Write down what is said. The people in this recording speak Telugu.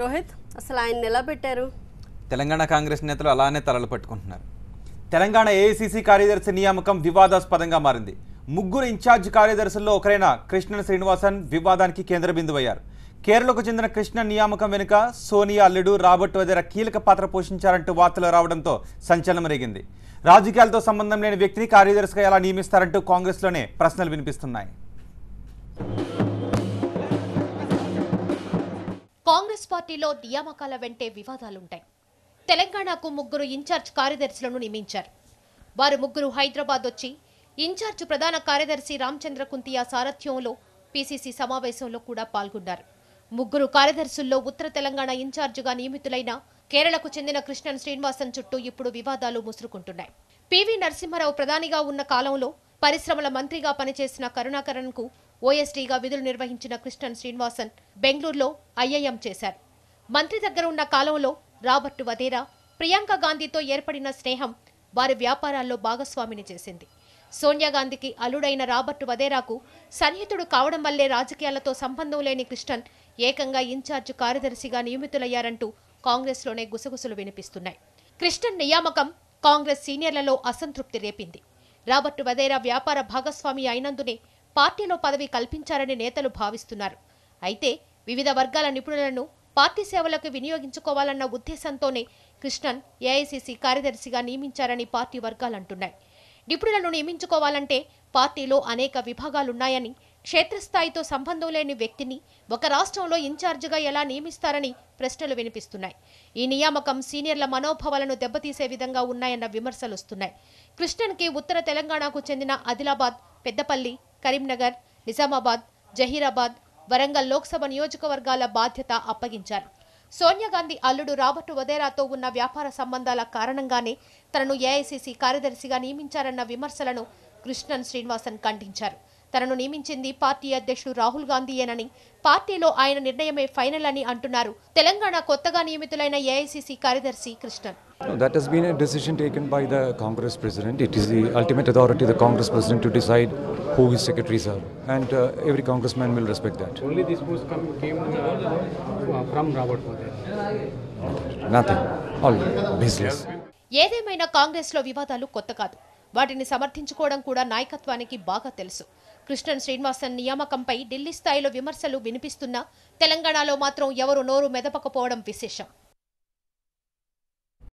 రోహిత్ అసలు ఆయన నిలబెట్టారు తెలంగాణ కాంగ్రెస్ నేతలు అలానే తలలు పట్టుకుంటున్నారు. తెలంగాణ ఏఐసిసి కార్యదర్శి నియామకం వివాదాస్పదంగా మారింది. ముగ్గురు ఇన్ఛార్జ్ కార్యదర్శుల్లో ఒకరైన కృష్ణన్ శ్రీనివాసన్ వివాదానికి కేంద్ర బిందువయ్యారు. కేరళకు చెందిన కృష్ణ నియామకం వెనుక సోనియా అల్లుడు రాబర్ట్ వదేర కీలక పాత్ర పోషించారంటూ వార్తలు రావడంతో సంచలనం రేగింది. రాజకీయాలతో సంబంధం లేని వ్యక్తిని కార్యదర్శిగా ఎలా నియమిస్తారంటూ కాంగ్రెస్లోనే ప్రశ్నలు వినిపిస్తున్నాయి. కాంగ్రెస్ పార్టీలో నియామకాల వెంటే వివాదాలుంటాయి. తెలంగాణకు ముగ్గురు ఇన్ఛార్జ్ కార్యదర్శులను నియమించారు. వారు ముగ్గురు హైదరాబాద్ వచ్చి ఇన్ఛార్జ్ ప్రధాన కార్యదర్శి రామచంద్ర కుంతియా సారథ్యంలో పీసీసీ సమావేశంలో కూడా పాల్గొన్నారు. ముగ్గురు కార్యదర్శుల్లో ఉత్తర తెలంగాణ ఇన్ఛార్జిగా నియమితులైన కేరళకు చెందిన కృష్ణన్ శ్రీనివాసన్ చుట్టూ ఇప్పుడు వివాదాలు ముసురుకుంటున్నాయి. పివి నరసింహారావు ప్రధానిగా ఉన్న కాలంలో పరిశ్రమల మంత్రిగా పనిచేసిన కరుణాకరన్కు ఓఎస్డీగా విధులు నిర్వహించిన కృష్ణన్ శ్రీనివాసన్ బెంగళూరులో ఐఐఎం చేశారు. మంత్రి దగ్గర ఉన్న కాలంలో రాబర్ట్ వదేరా ప్రియాంక గాంధీతో ఏర్పడిన స్నేహం వారి వ్యాపారాల్లో భాగస్వామిని చేసింది. సోనియా గాంధీకి అల్లుడైన రాబర్ట్ వదేరాకు సన్నిహితుడు కావడం వల్లే రాజకీయాలతో సంబంధం లేని కృష్ణన్ ఏకంగా ఇన్ఛార్జ్ కార్యదర్శిగా నియమితులయ్యారంటూ కాంగ్రెస్లోనే గుసగుసలు వినిపిస్తున్నాయి. కృష్ణన్ నియామకం కాంగ్రెస్ సీనియర్లలో అసంతృప్తి రేపింది. రాబర్ట్ వదేరా వ్యాపార భాగస్వామి అయినందునే పార్టీలో పదవి కల్పించారని నేతలు భావిస్తున్నారు. అయితే వివిధ వర్గాల నిపుణులను పార్టీ సేవలకు వినియోగించుకోవాలన్న ఉద్దేశంతోనే కృష్ణన్ ఏఐసీసీ కార్యదర్శిగా నియమించారని పార్టీ వర్గాలంటున్నాయి నిపుణులను నియమించుకోవాలంటే పార్టీలో అనేక విభాగాలున్నాయని క్షేత్రస్థాయితో సంబంధం లేని వ్యక్తిని ఒక రాష్ట్రంలో ఇన్ఛార్జిగా ఎలా నియమిస్తారని ప్రశ్నలు వినిపిస్తున్నాయి. ఈ నియామకం సీనియర్ల మనోభావాలను దెబ్బతీసే విధంగా ఉన్నాయన్న విమర్శలు వస్తున్నాయి. కృష్ణన్కి ఉత్తర తెలంగాణకు చెందిన ఆదిలాబాద్ పెద్దపల్లి కరీంనగర్ నిజామాబాద్ జహీరాబాద్ వరంగల్ లోక్సభ నియోజకవర్గాల బాధ్యత అప్పగించారు. సోనియా గాంధీ అల్లుడు రాబర్ట్ వదేరాతో ఉన్న వ్యాపార సంబంధాల కారణంగానే తనను ఏఐసీసీ కార్యదర్శిగా నియమించారన్న విమర్శలను కృష్ణన్ శ్రీనివాసన్ ఖండించారు. తనను నియమించింది పార్టీ అధ్యక్షుడు రాహుల్ గాంధీయేనని పార్టీలో ఆయన నిర్ణయమే ఫైనల్ అని అంటున్నారు తెలంగాణ కొత్తగా నియమితులైన ఏఐసీసీ కార్యదర్శి Krishnan That has been a decision taken by the Congress President. It is the ultimate authority of the Congress President to decide who his secretaries are. And uh, every congressman will respect that. Only this post come, came uh, from Robert. Nothing. All business. ఏదేమైనా కాంగ్రెస్లో వివాదాలు కొత్త కాదు వాటిని సమర్థించుకోవడం కూడా నాయకత్వానికి బాగా తెలుసు. కృష్ణన్ శ్రీనివాసన్ నియామకంపై ఢిల్లీ స్థాయిలో విమర్శలు వినిపిస్తున్నా తెలంగాణలో మాత్రం ఎవరు నోరు మెదపకపోవడం విశేషం.